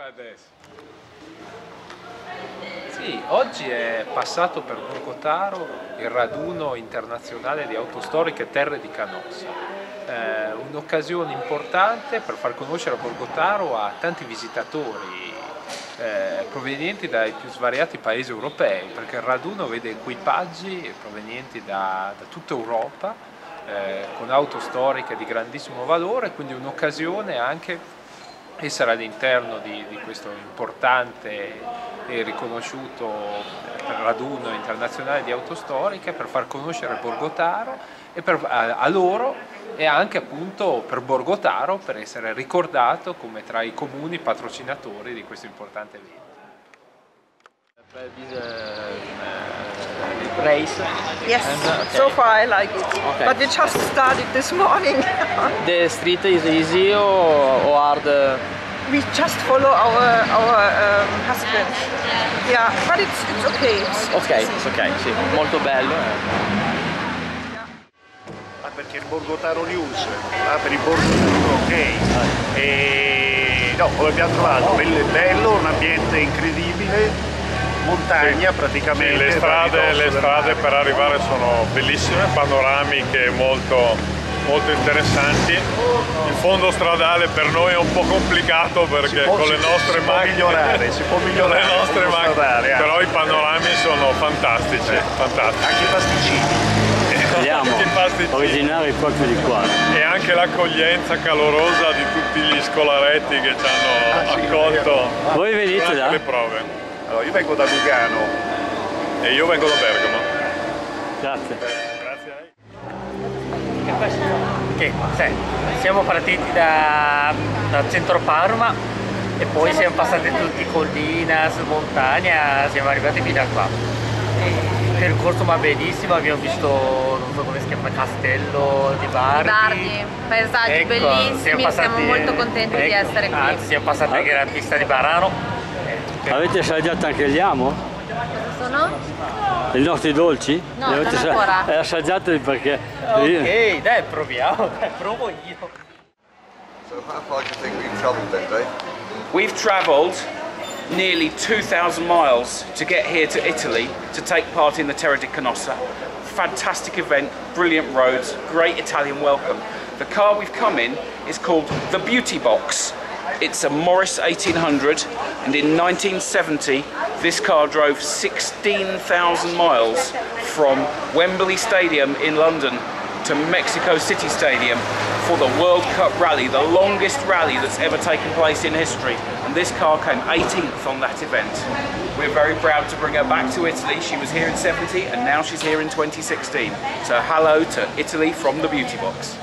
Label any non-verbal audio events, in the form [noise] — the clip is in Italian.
Dov'è adesso? Sì, oggi è passato per Borgotaro il raduno internazionale di autostoriche Terre di Canossa. Eh, un'occasione importante per far conoscere Borgotaro a tanti visitatori eh, provenienti dai più svariati paesi europei, perché il raduno vede equipaggi provenienti da, da tutta Europa, eh, con auto storiche di grandissimo valore, quindi un'occasione anche essere all'interno di, di, questo importante e riconosciuto raduno internazionale di autostoriche per far conoscere Borgotaro e per, a, a, loro e anche appunto per Borgotaro per essere ricordato come tra i comuni patrocinatori di questo importante evento. Race? Yes, and, uh, okay. so far I like it. Okay. But we just started this morning. [laughs] the street is easy or, or hard? Uh... We just follow our our um, husbands. Yeah, but it's it's okay. It's, ok, it's ok, sì, molto bello. Ah, perché il Borgotaro News, ah, per il Borgotaro ok. Ah. E no, come abbiamo trovato, bello, bello, un ambiente incredibile, montagna sì. praticamente. Sì, le strade, le strade per arrivare sono bellissime, panoramiche molto, molto interessanti. Il fondo stradale per noi è un po' complicato perché può, con le nostre si macchine... Può migliorare, si può [laughs] migliorare le nostre macchine, stradale, però i panorami sono fantastici, eh. fantastici. Anche i pasticcini. Vediamo, [laughs] originari proprio di qua. E anche l'accoglienza calorosa di tutti gli scolaretti che ci hanno ah, accolto Voi venite da? le prove. Allora, io vengo da Lugano. E io vengo da Bergamo. Grazie. Grazie a lei. Che, sì, siamo partiti da, da centro Parma e poi siamo passati tutti collina, su montagna, siamo arrivati fino a qua. Il percorso va benissimo, abbiamo visto, non so come si chiama, Castello di Bardi. Bardi, paesaggi ecco, bellissimi, siamo, passati, siamo molto contenti ecco, di essere qui. Anzi, siamo passati anche alla pista di Barano Avete assaggiato anche gli amo? Sono? I nostri dolci? No, non ancora. [laughs] Eh, assaggiateli perché... Ok, dai, proviamo, [laughs] dai, provo io. So how far do you think we've travelled then, Dave? We've travelled nearly 2,000 miles to get here to Italy to take part in the Terra di Canossa. Fantastic event, brilliant roads, great Italian welcome. The car we've come in is called the Beauty Box. It's a Morris 1800 and in 1970 this car drove 16,000 miles from Wembley Stadium in London to Mexico City Stadium for the World Cup rally, the longest rally that's ever taken place in history. And this car came 18th on that event. We're very proud to bring her back to Italy. She was here in 70 and now she's here in 2016. So hello to Italy from the Beauty Box.